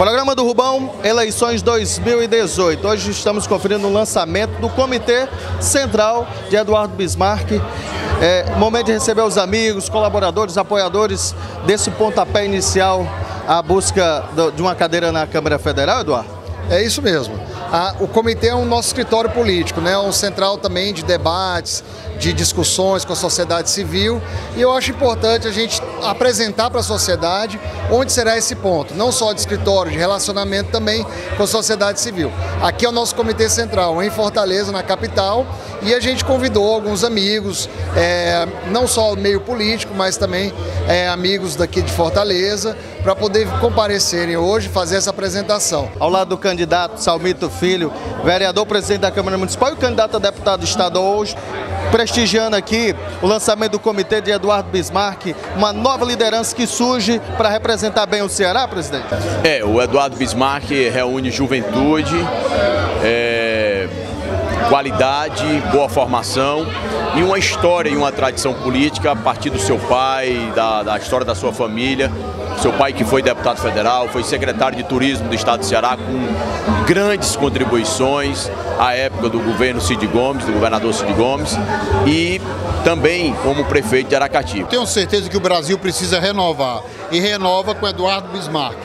Programa do Rubão, eleições 2018. Hoje estamos conferindo o lançamento do Comitê Central de Eduardo Bismarck. É, momento de receber os amigos, colaboradores, apoiadores desse pontapé inicial à busca de uma cadeira na Câmara Federal, Eduardo? É isso mesmo. o comitê é o nosso escritório político, né? um central também de debates, de discussões com a sociedade civil e eu acho importante a gente apresentar para a sociedade onde será esse ponto, não só de escritório, de relacionamento também com a sociedade civil. Aqui é o nosso comitê central, em Fortaleza, na capital, e a gente convidou alguns amigos, é, não só meio político, mas também é, amigos daqui de Fortaleza, para poder comparecerem hoje fazer essa apresentação. Ao lado do candidato Salmito Filho, vereador presidente da Câmara Municipal e candidato a deputado estadual hoje, prestigiando aqui o lançamento do comitê de Eduardo Bismarck, uma nova liderança que surge para representar bem o Ceará, presidente? É, o Eduardo Bismarck reúne juventude, é, qualidade, boa formação e uma história e uma tradição política a partir do seu pai, da, da história da sua família. Seu pai que foi deputado federal, foi secretário de turismo do estado do Ceará com grandes contribuições à época do governo Cid Gomes, do governador Cid Gomes e também como prefeito de Aracati. Tenho certeza que o Brasil precisa renovar e renova com Eduardo Bismarck,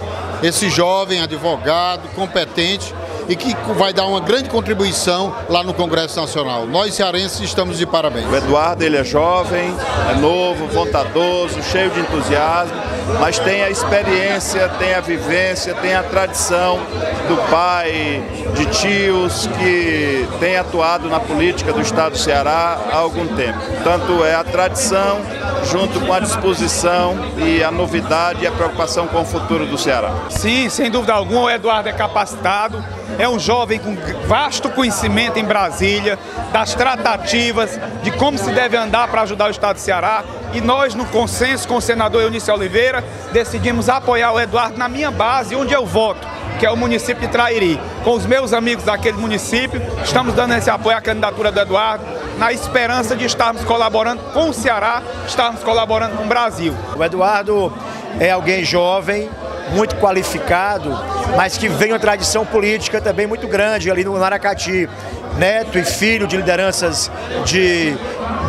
esse jovem advogado competente e que vai dar uma grande contribuição lá no Congresso Nacional. Nós cearenses estamos de parabéns. O Eduardo ele é jovem, é novo, bondadoso, cheio de entusiasmo, mas tem a experiência, tem a vivência, tem a tradição do pai, de tios que tem atuado na política do Estado do Ceará há algum tempo. Tanto é a tradição junto com a disposição e a novidade e a preocupação com o futuro do Ceará. Sim, sem dúvida alguma, o Eduardo é capacitado, é um jovem com vasto conhecimento em Brasília, das tratativas, de como se deve andar para ajudar o Estado do Ceará. E nós, no consenso com o senador Eunice Oliveira, decidimos apoiar o Eduardo na minha base, onde eu voto, que é o município de Trairi. Com os meus amigos daquele município, estamos dando esse apoio à candidatura do Eduardo, na esperança de estarmos colaborando com o Ceará, estarmos colaborando com o Brasil. O Eduardo é alguém jovem, muito qualificado, mas que vem uma tradição política também muito grande ali no Aracati. Neto e filho de lideranças de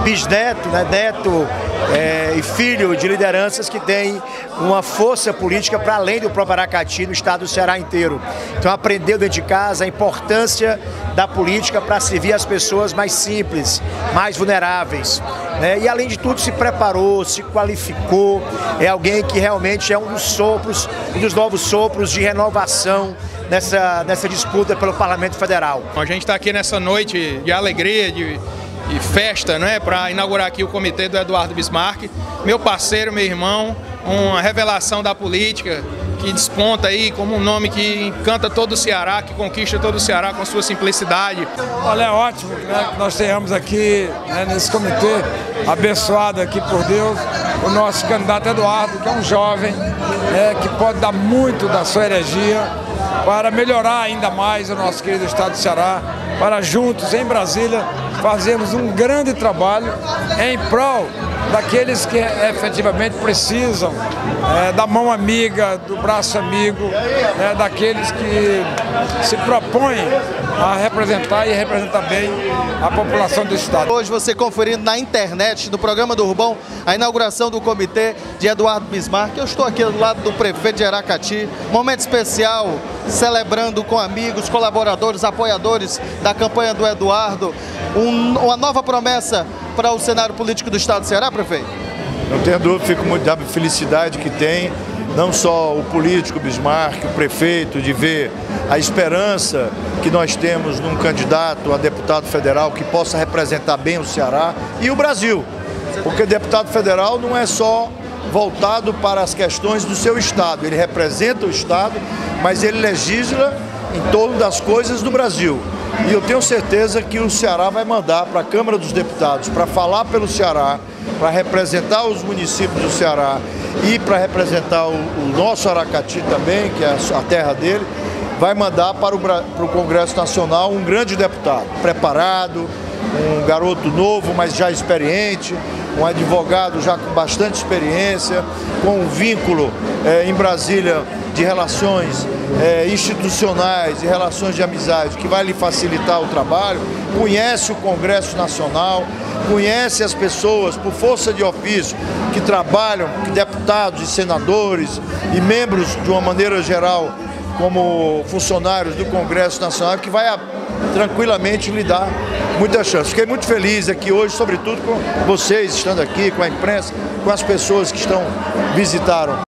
bisneto, né, neto é, e filho de lideranças que têm uma força política para além do próprio Aracati no estado do Ceará inteiro. Então aprendeu dentro de casa a importância da política para servir as pessoas mais simples, mais vulneráveis. Né? E além de tudo se preparou, se qualificou, é alguém que realmente é um dos sopros, um dos novos sopros de renovação nessa, nessa disputa pelo Parlamento Federal. A gente está aqui nessa noite de alegria, de, de festa, né, para inaugurar aqui o comitê do Eduardo Bismarck, meu parceiro, meu irmão, uma revelação da política, que desponta aí como um nome que encanta todo o Ceará, que conquista todo o Ceará com sua simplicidade. Olha, é ótimo né, que nós tenhamos aqui né, nesse comitê, abençoado aqui por Deus, o nosso candidato Eduardo, que é um jovem né, que pode dar muito da sua energia para melhorar ainda mais o nosso querido estado do Ceará, para juntos em Brasília fazermos um grande trabalho em prol daqueles que efetivamente precisam é, da mão amiga, do braço amigo, é, daqueles que se propõem a representar e representar bem a população do Estado. Hoje você conferindo na internet, no programa do Rubão, a inauguração do comitê de Eduardo Bismarck. Eu estou aqui do lado do prefeito de Aracati, momento especial, celebrando com amigos, colaboradores, apoiadores da campanha do Eduardo, um, uma nova promessa para o cenário político do Estado do Ceará, prefeito? Não tenho dúvida, fico muito da felicidade que tem, não só o político Bismarck, o prefeito, de ver a esperança que nós temos num candidato a deputado federal que possa representar bem o Ceará e o Brasil. Porque deputado federal não é só voltado para as questões do seu estado, ele representa o estado, mas ele legisla em torno das coisas do Brasil. E eu tenho certeza que o Ceará vai mandar para a Câmara dos Deputados para falar pelo Ceará, para representar os municípios do Ceará e para representar o, o, nosso Aracati também, que é a terra dele, vai mandar para o, para o Congresso Nacional um grande deputado, preparado, um garoto novo, mas já experiente, um advogado já com bastante experiência, com um vínculo é, em Brasília de relações é, institucionais e relações de amizade que vai lhe facilitar o trabalho, conhece o Congresso Nacional, conhece as pessoas por força de ofício que trabalham, deputados e senadores e membros de uma maneira geral como funcionários do Congresso Nacional, que vai tranquilamente lhe dar muita chance. Fiquei muito feliz aqui hoje, sobretudo com vocês estando aqui, com a imprensa, com as pessoas que estão visitaram